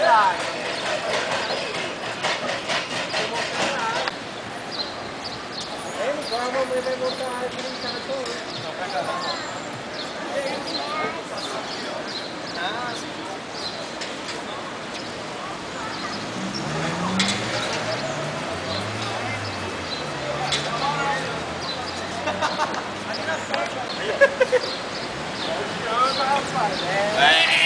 cara. Agora a mamãe vai botar a árvore em casa hoje. Só pra cá. Ah, sim. Aí na frente. Tá rapaz. É.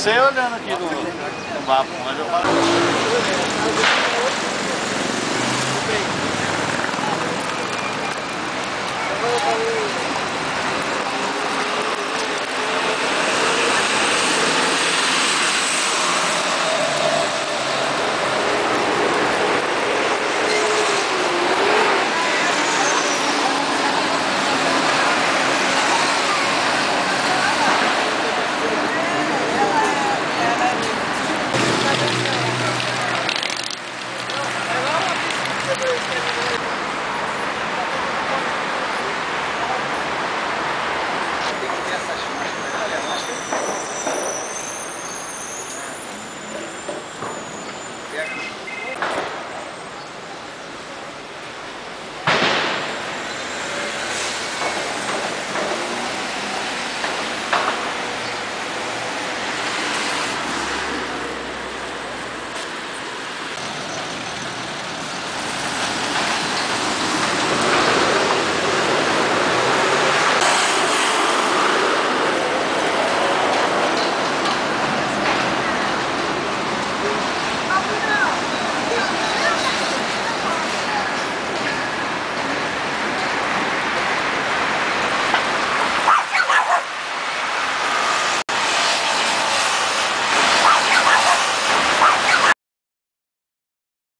Você olhando aqui do, do mapa, mas eu falo. Thank